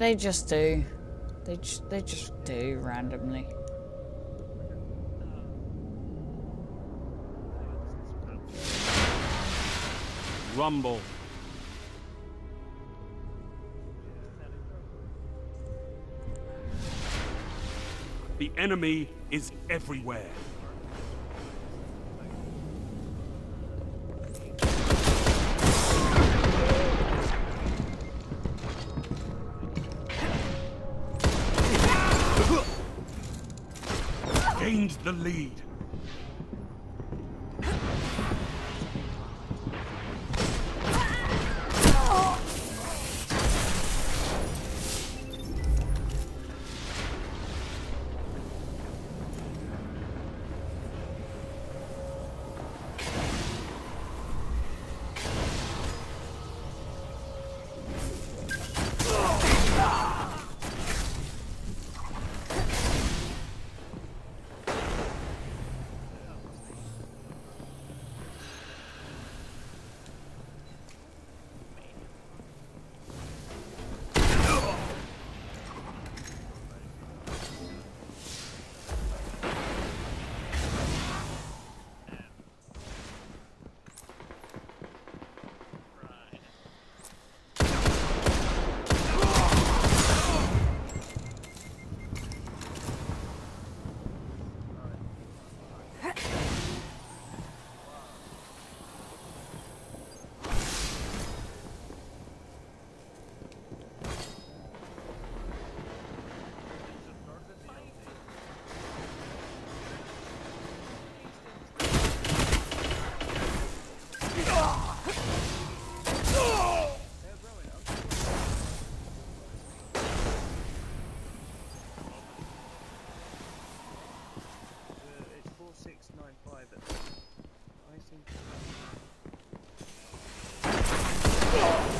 they just do. They just, they just do randomly. Rumble. The enemy is everywhere. Gained the lead. Oh!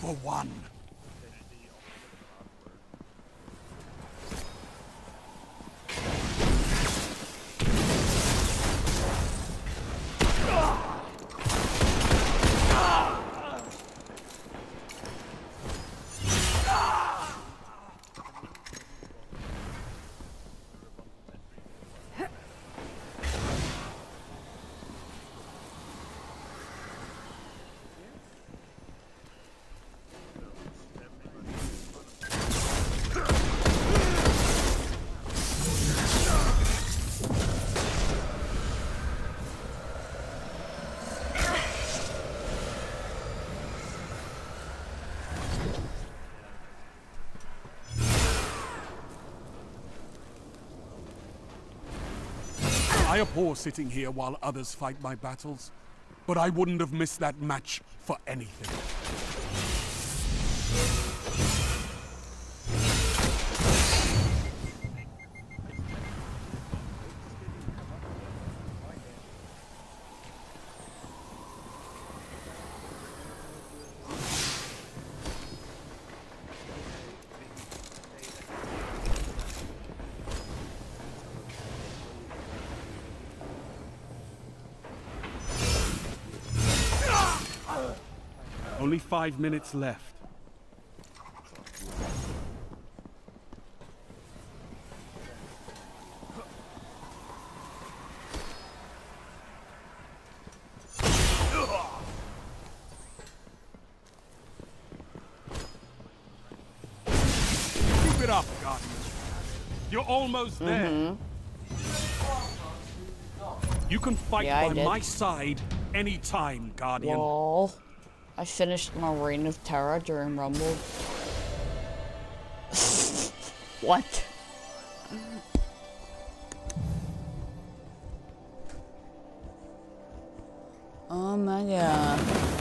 one. I abhor sitting here while others fight my battles, but I wouldn't have missed that match for anything. Only five minutes left. Keep it up, Guardian. You're almost there. Mm-hmm. You can fight Yeah, by my side anytime, Guardian. Lol. I finished my Reign of Terror during Rumble. what? Oh my god.